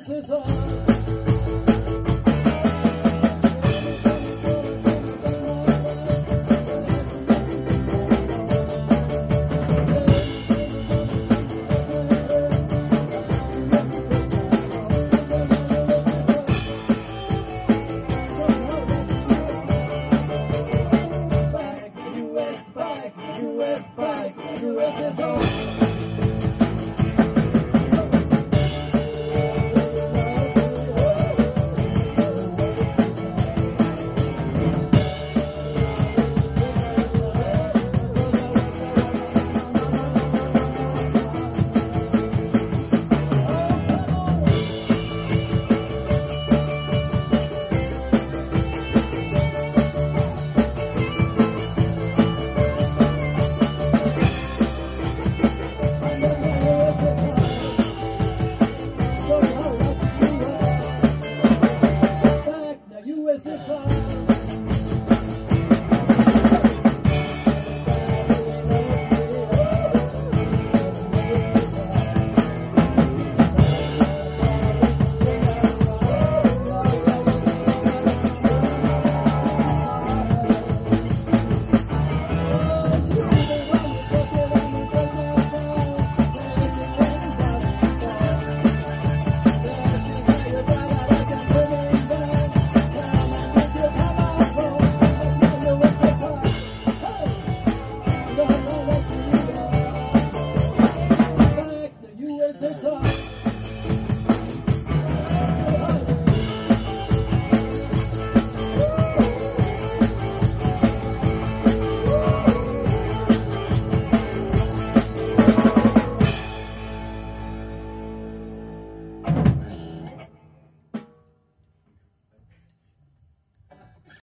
自从。